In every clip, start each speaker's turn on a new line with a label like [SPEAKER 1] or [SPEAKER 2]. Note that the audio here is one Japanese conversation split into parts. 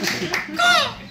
[SPEAKER 1] 声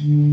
[SPEAKER 1] Mm-hmm.